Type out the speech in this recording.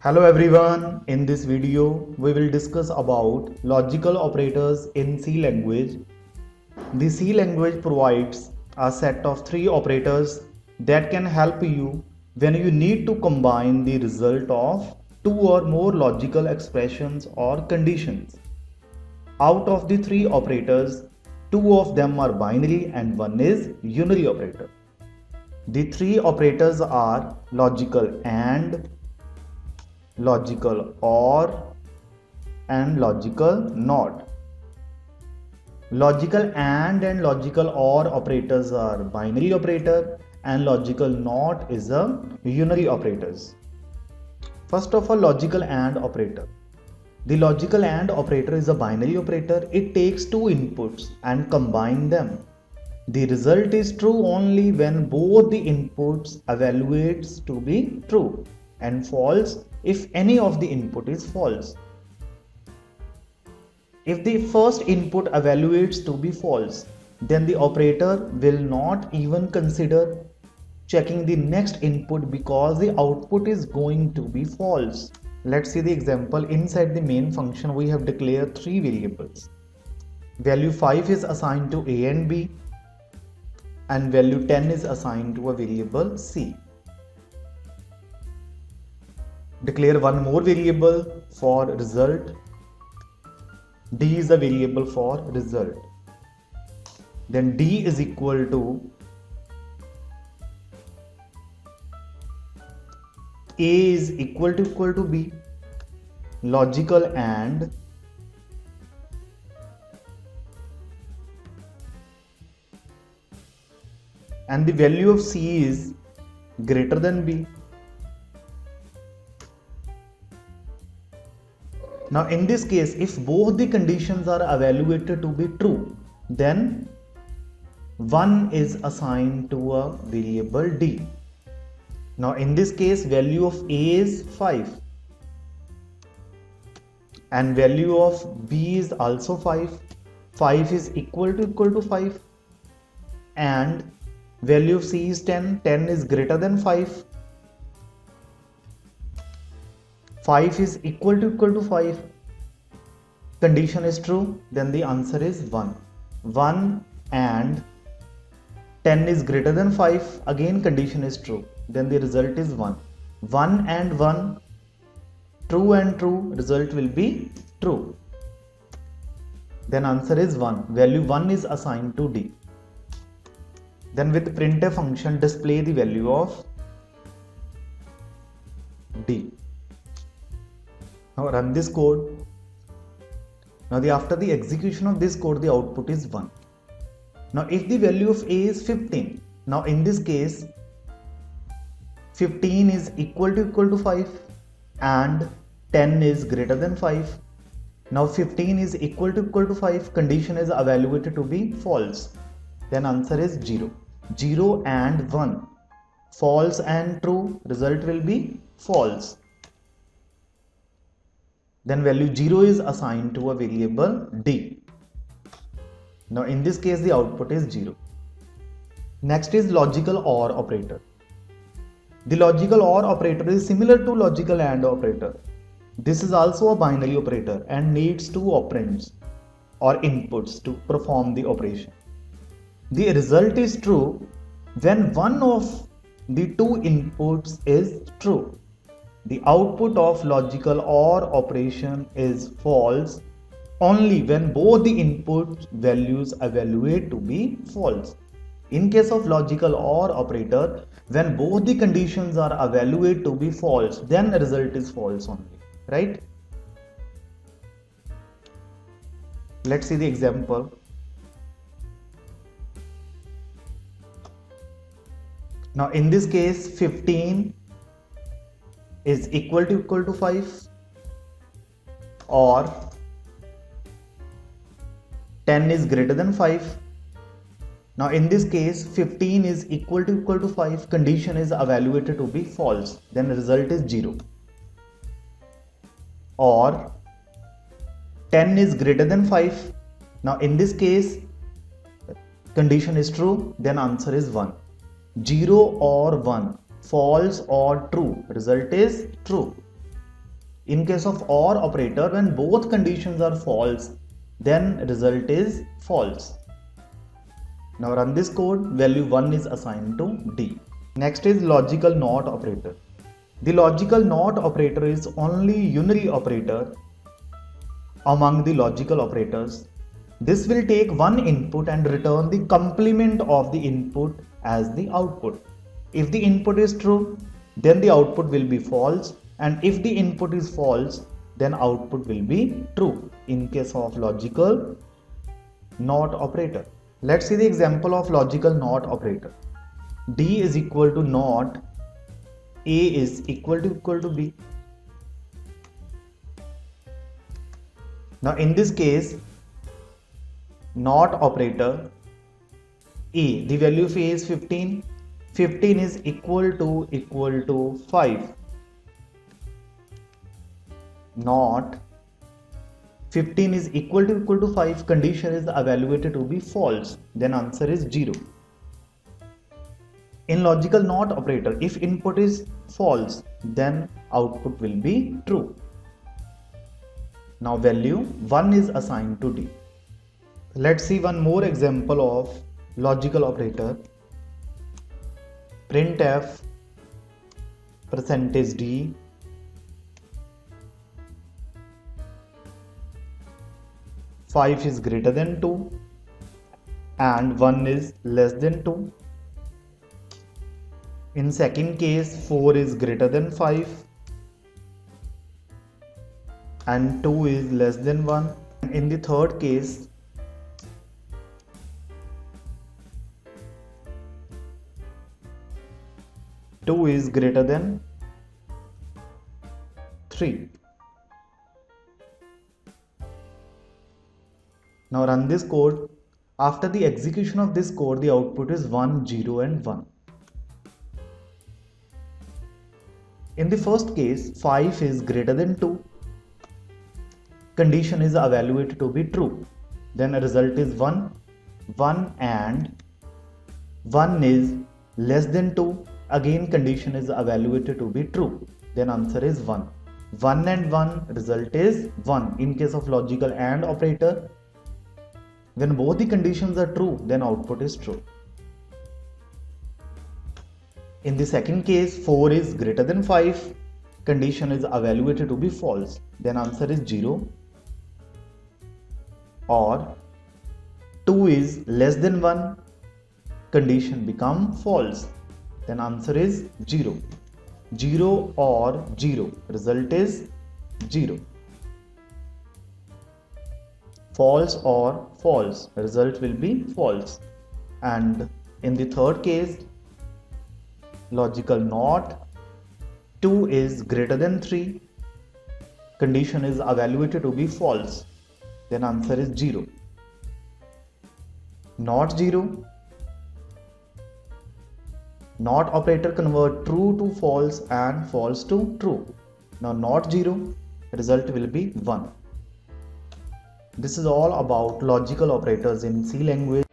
Hello everyone, in this video we will discuss about logical operators in C language. The C language provides a set of three operators that can help you when you need to combine the result of two or more logical expressions or conditions. Out of the three operators, two of them are binary and one is unary operator. The three operators are logical AND, logical OR and logical NOT. Logical AND and logical OR operators are binary operator and logical NOT is a unary operators. First of all logical AND operator. The logical AND operator is a binary operator. It takes two inputs and combine them. The result is true only when both the inputs evaluates to be true and false if any of the input is false. If the first input evaluates to be false, then the operator will not even consider checking the next input because the output is going to be false. Let's see the example. Inside the main function, we have declared three variables. Value 5 is assigned to a and b and value 10 is assigned to a variable c declare one more variable for result. D is a variable for result. Then d is equal to a is equal to equal to b. Logical and and the value of c is greater than b Now in this case, if both the conditions are evaluated to be true, then 1 is assigned to a variable d. Now in this case, value of a is 5 and value of b is also 5. 5 is equal to equal to 5 and value of c is 10. 10 is greater than 5 5 is equal to equal to 5 condition is true then the answer is 1 1 and 10 is greater than 5 again condition is true then the result is 1 1 and 1 true and true result will be true. Then answer is 1 value 1 is assigned to d. Then with printf function display the value of d now run this code. Now the after the execution of this code the output is 1. Now if the value of a is 15, now in this case 15 is equal to equal to 5 and 10 is greater than 5. Now 15 is equal to equal to 5 condition is evaluated to be false. Then answer is 0. 0 and 1 false and true result will be false then value 0 is assigned to a variable d. Now in this case the output is 0. Next is logical OR operator. The logical OR operator is similar to logical AND operator. This is also a binary operator and needs two operands or inputs to perform the operation. The result is true when one of the two inputs is true the output of logical OR operation is false only when both the input values evaluate to be false. In case of logical OR operator, when both the conditions are evaluated to be false, then the result is false only, right? Let's see the example. Now in this case 15 is equal to equal to 5 or 10 is greater than 5 now in this case 15 is equal to equal to 5 condition is evaluated to be false. Then the result is 0 or 10 is greater than 5 now in this case condition is true then answer is 1 0 or 1 false or true result is true In case of OR operator, when both conditions are false, then result is false. Now run this code, value 1 is assigned to D. Next is logical NOT operator. The logical NOT operator is only unary operator among the logical operators. This will take one input and return the complement of the input as the output. If the input is true, then the output will be false and if the input is false, then output will be true in case of logical NOT operator. Let's see the example of logical NOT operator. D is equal to NOT, A is equal to equal to B. Now in this case, NOT operator, A, the value of A is 15, 15 is equal to equal to 5. NOT 15 is equal to equal to 5 condition is evaluated to be false. Then answer is 0 in logical not operator if input is false then output will be true. Now value 1 is assigned to d. Let's see one more example of logical operator printf percentage d 5 is greater than 2 and 1 is less than 2 in second case 4 is greater than 5 and 2 is less than 1 in the third case Two is greater than three. Now run this code. After the execution of this code, the output is 1, 0 and 1. In the first case, 5 is greater than 2. Condition is evaluated to be true. Then a result is 1, 1 and 1 is less than 2. Again condition is evaluated to be true. Then answer is 1. 1 and 1 result is 1 in case of logical AND operator when both the conditions are true, then output is true. In the second case, 4 is greater than 5, condition is evaluated to be false, then answer is 0. Or 2 is less than 1, condition become false, then answer is 0. 0 or 0, result is 0 false or false. Result will be false. And in the third case logical not. 2 is greater than 3 condition is evaluated to be false. Then answer is 0 not 0 not operator convert true to false and false to true now not 0 result will be 1 this is all about logical operators in C language.